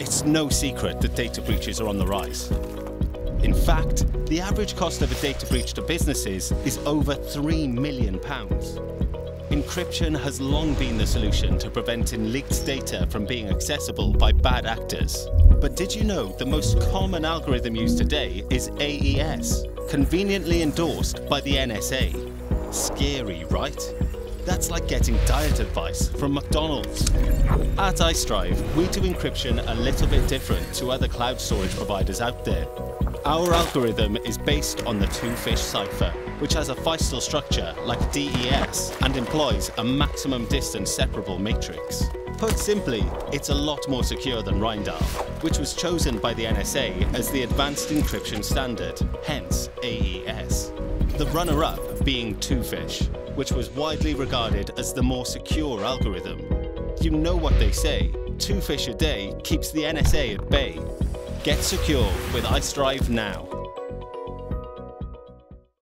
It's no secret that data breaches are on the rise. In fact, the average cost of a data breach to businesses is over £3 million. Encryption has long been the solution to preventing leaked data from being accessible by bad actors. But did you know the most common algorithm used today is AES, conveniently endorsed by the NSA? Scary, right? That's like getting diet advice from McDonald's. At Icedrive, we do encryption a little bit different to other cloud storage providers out there. Our algorithm is based on the two-fish cipher, which has a Feistel structure like DES and employs a maximum distance separable matrix. Put simply, it's a lot more secure than Rijndael, which was chosen by the NSA as the advanced encryption standard, hence AES. The runner-up being Twofish, which was widely regarded as the more secure algorithm. You know what they say, two fish a day keeps the NSA at bay. Get secure with Icedrive now.